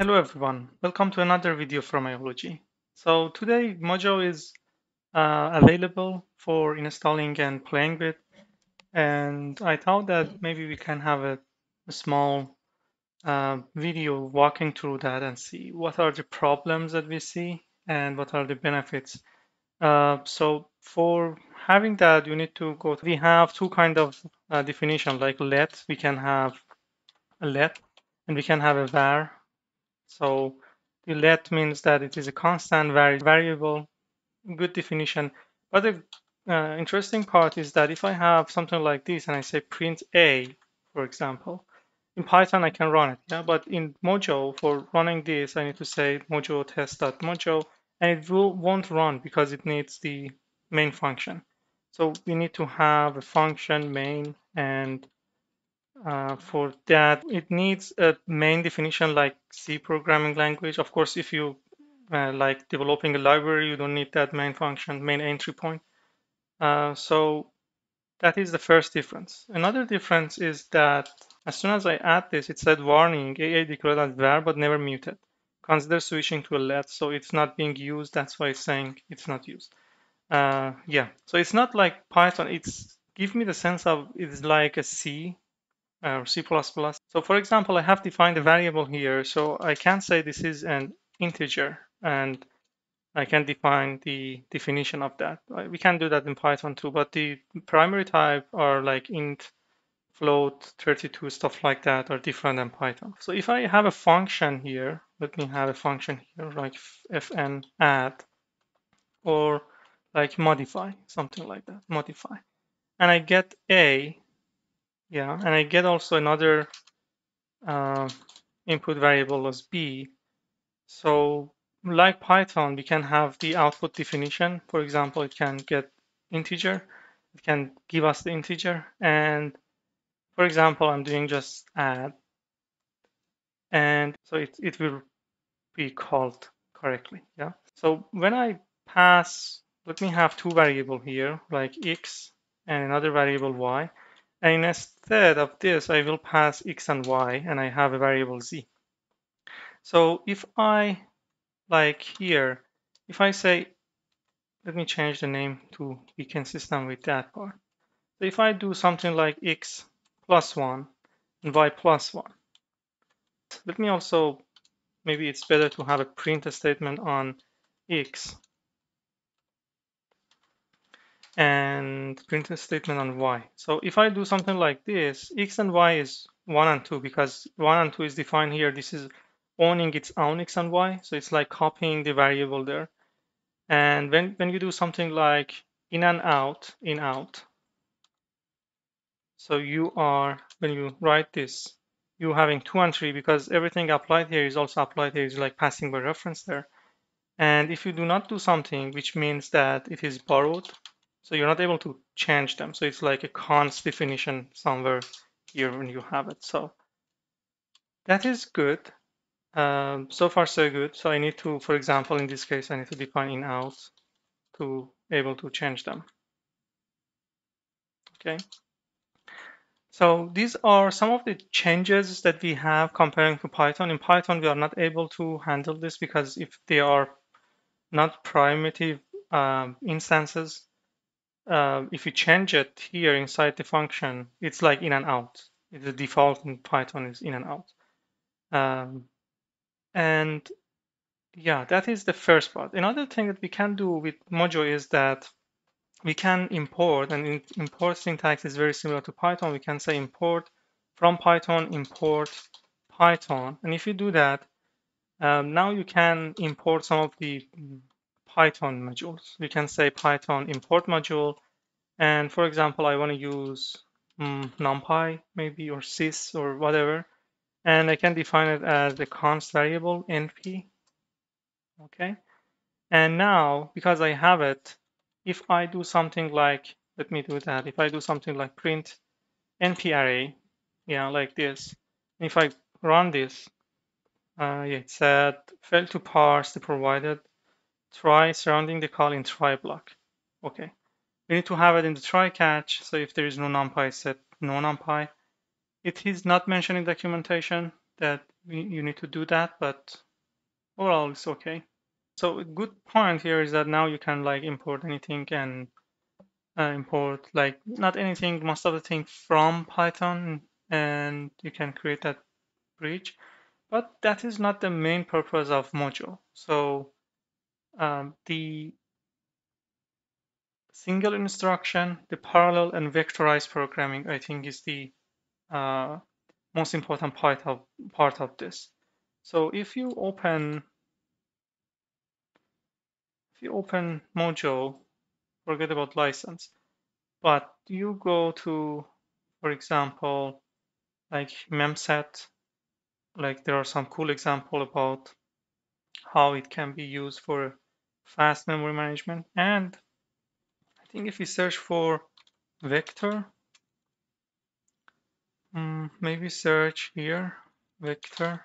Hello everyone, welcome to another video from Iology. So today Mojo is uh, available for installing and playing with and I thought that maybe we can have a, a small uh, video walking through that and see what are the problems that we see and what are the benefits. Uh, so for having that you need to go, we have two kind of uh, definition like let, we can have a let and we can have a var so the let means that it is a constant vari variable, good definition. But the uh, interesting part is that if I have something like this and I say print A, for example, in Python I can run it, yeah. But in Mojo, for running this, I need to say mojo test.mojo, and it will, won't run because it needs the main function. So we need to have a function main and uh, for that, it needs a main definition like C programming language. Of course, if you uh, like developing a library, you don't need that main function, main entry point. Uh, so that is the first difference. Another difference is that as soon as I add this, it said warning, AA declared as var, but never muted. Consider switching to a let, so it's not being used. That's why it's saying it's not used. Uh, yeah, so it's not like Python. It's give me the sense of it's like a C or C++. So for example, I have defined a variable here. So I can say this is an integer and I can define the definition of that. Uh, we can do that in Python too, but the primary type are like int, float, 32, stuff like that are different than Python. So if I have a function here, let me have a function here like fn add or like modify, something like that, modify. And I get a yeah, and I get also another uh, input variable as b. So like Python, we can have the output definition. For example, it can get integer. It can give us the integer. And for example, I'm doing just add. And so it, it will be called correctly. Yeah. So when I pass, let me have two variable here, like x and another variable y. And instead of this, I will pass x and y, and I have a variable z. So if I, like here, if I say, let me change the name to be consistent with that part. So if I do something like x plus 1 and y plus 1, let me also, maybe it's better to have a print statement on x and print a statement on y. So if I do something like this, x and y is 1 and 2 because 1 and 2 is defined here. This is owning its own x and y. So it's like copying the variable there. And when, when you do something like in and out, in out, so you are, when you write this, you having 2 and 3 because everything applied here is also applied here is like passing by reference there. And if you do not do something, which means that it is borrowed, so you're not able to change them. So it's like a const definition somewhere here when you have it. So that is good. Um, so far, so good. So I need to, for example, in this case, I need to define in out to able to change them. Okay. So these are some of the changes that we have comparing to Python. In Python, we are not able to handle this because if they are not primitive um, instances, uh, if you change it here inside the function, it's like in and out. The default in Python is in and out. Um, and yeah, that is the first part. Another thing that we can do with Mojo is that we can import, and import syntax is very similar to Python. We can say import from Python, import Python. And if you do that, um, now you can import some of the Python modules. We can say Python import module. And for example, I want to use um, NumPy maybe or sys or whatever. And I can define it as the const variable np. Okay. And now, because I have it, if I do something like, let me do that. If I do something like print np array, yeah, like this. If I run this, uh, it said failed to parse the provided try surrounding the call in try block. Okay. We need to have it in the try catch. So if there is no numpy, set no numpy. It is not mentioned in documentation. that you need to do that, but overall it's okay. So a good point here is that now you can like import anything and uh, import like not anything, most of the thing from Python, and you can create that bridge. But that is not the main purpose of Mojo. So um, the single instruction, the parallel and vectorized programming, I think is the uh, most important part of part of this. So if you open if you open Mojo, forget about license, but you go to, for example, like memset, like there are some cool example about how it can be used for fast memory management. And I think if you search for vector, um, maybe search here, vector,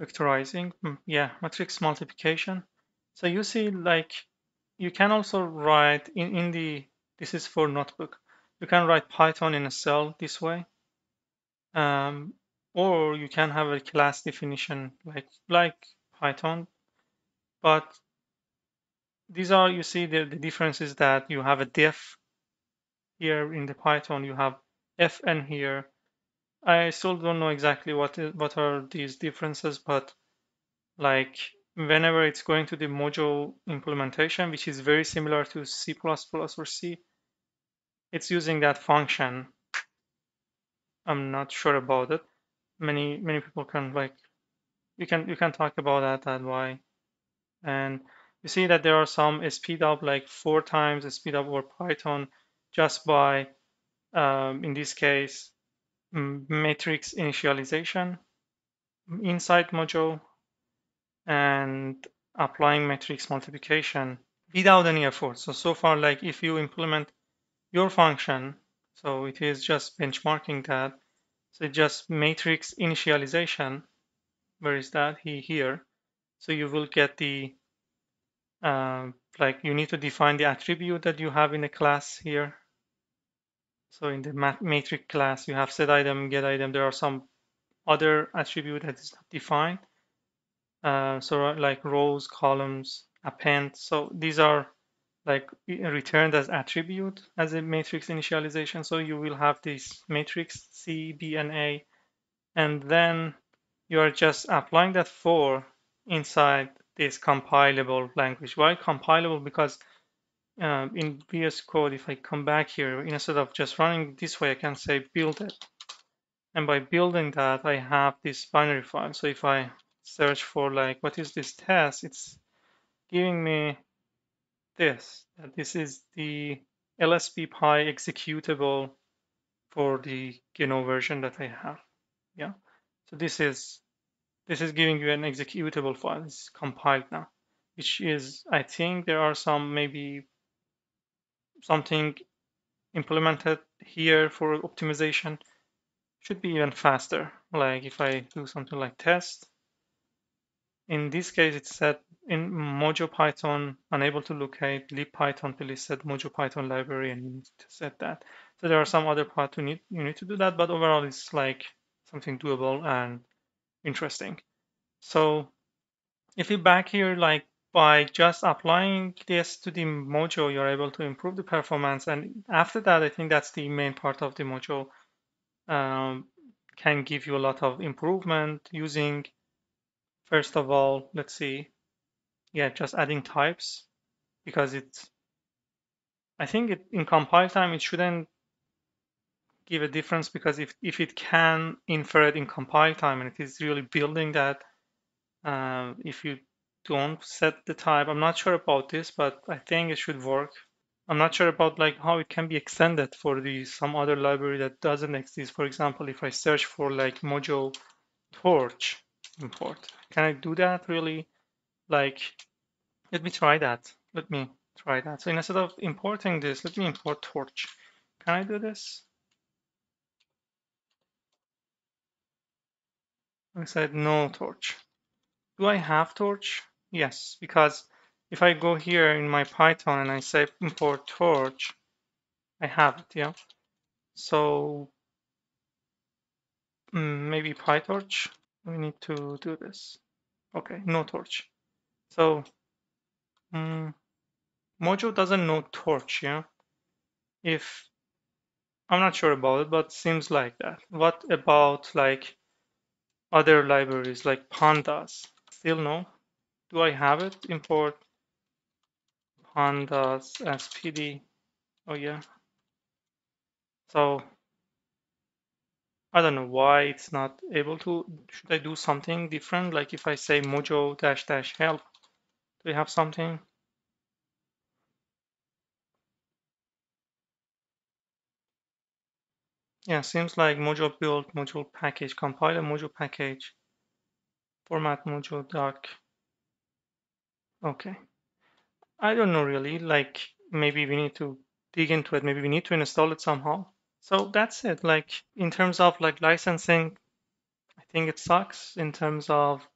vectorizing, mm, yeah, matrix multiplication. So you see like you can also write in, in the, this is for notebook, you can write Python in a cell this way. Um, or you can have a class definition like, like Python, but these are, you see the, the difference is that you have a def here in the Python, you have fn here, I still don't know exactly what is, what are these differences, but like whenever it's going to the module implementation, which is very similar to C++ or C, it's using that function. I'm not sure about it. Many many people can like you can you can talk about that that why. And you see that there are some speed up like four times speed up over Python just by um, in this case matrix initialization inside module and applying matrix multiplication without any effort. So, so far, like if you implement your function, so it is just benchmarking that. So just matrix initialization, where is that? He here. So you will get the, uh, like you need to define the attribute that you have in a class here. So in the matrix class, you have set item, get item. There are some other attribute that is not defined. Uh, so like rows, columns, append. So these are like returned as attribute as a matrix initialization. So you will have this matrix C, B, and A, and then you are just applying that for inside this compilable language. Why compilable? Because um, in VS Code, if I come back here, instead of just running this way, I can say build it. And by building that, I have this binary file. So if I search for like, what is this test? It's giving me this. This is the LSB pie executable for the GNU version that I have. Yeah. So this is this is giving you an executable file. It's compiled now, which is I think there are some maybe something implemented here for optimization should be even faster. Like if I do something like test, in this case, it said in Mojo Python, unable to locate libpython, please set Mojo Python library and you need to set that. So there are some other parts you need, you need to do that, but overall it's like something doable and interesting. So if you back here, like by just applying this to the Mojo, you're able to improve the performance. And after that, I think that's the main part of the Mojo um, can give you a lot of improvement using, first of all, let's see, yeah, just adding types because it's, I think it, in compile time, it shouldn't give a difference because if, if it can infer it in compile time and it is really building that, uh, if you don't set the type. I'm not sure about this, but I think it should work. I'm not sure about like how it can be extended for the some other library that doesn't exist. For example, if I search for like Mojo torch import, can I do that really? Like, let me try that. Let me try that. So instead of importing this, let me import torch. Can I do this? I said no torch. Do I have torch? Yes, because if I go here in my Python and I say import torch, I have it, yeah. So mm, maybe PyTorch. We need to do this. Okay, no torch. So um, Mojo doesn't know torch, yeah? If I'm not sure about it, but seems like that. What about like other libraries like pandas? Still no. Do I have it? Import pandas SPD. Oh yeah. So I don't know why it's not able to. Should I do something different? Like if I say mojo dash dash help, do we have something? Yeah, seems like Mojo build, Mojo package, compile a Mojo package, format Mojo doc. Okay. I don't know really, like maybe we need to dig into it. Maybe we need to install it somehow. So that's it. Like in terms of like licensing, I think it sucks in terms of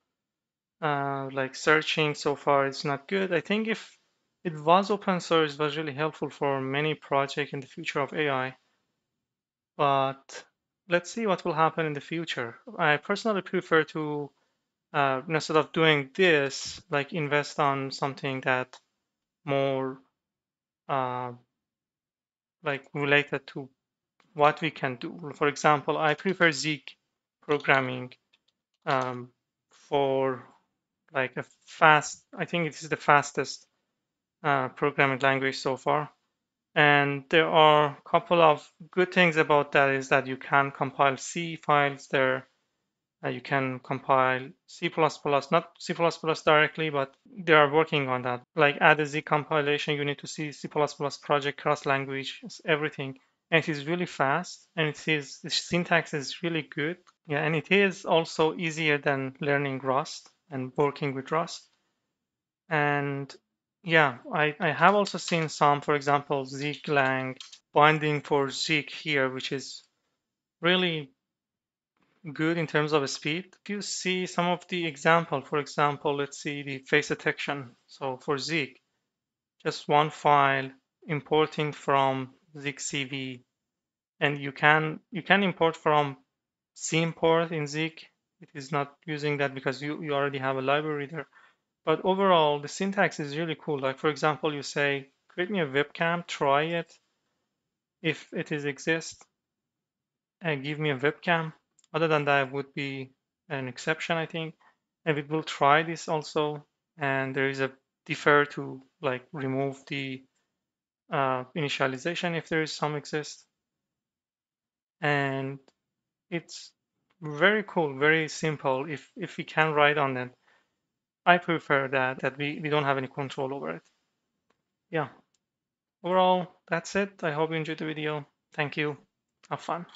uh, like searching so far it's not good. I think if it was open source, it was really helpful for many projects in the future of AI but let's see what will happen in the future. I personally prefer to, uh, instead of doing this, like invest on something that more uh, like related to what we can do. For example, I prefer Zig programming um, for like a fast, I think it is the fastest uh, programming language so far. And there are a couple of good things about that is that you can compile C files there. Uh, you can compile C++, not C++ directly, but they are working on that. Like add a Z compilation, you need to see C++ project, cross language, everything. And it is really fast and it is, the syntax is really good. Yeah, and it is also easier than learning Rust and working with Rust. And yeah, I, I have also seen some, for example, Zig-Lang binding for Zig here, which is really good in terms of speed. If you see some of the example, for example, let's see the face detection. So for Zig, just one file importing from Zig CV, and you can you can import from zimport in Zig. It is not using that because you, you already have a library there. But overall, the syntax is really cool. Like for example, you say, create me a webcam, try it. If it is exist, and give me a webcam. Other than that would be an exception, I think. And it will try this also. And there is a defer to like remove the uh, initialization if there is some exist. And it's very cool, very simple. If if we can write on it, I prefer that, that we, we don't have any control over it. Yeah. Overall, that's it. I hope you enjoyed the video. Thank you. Have fun.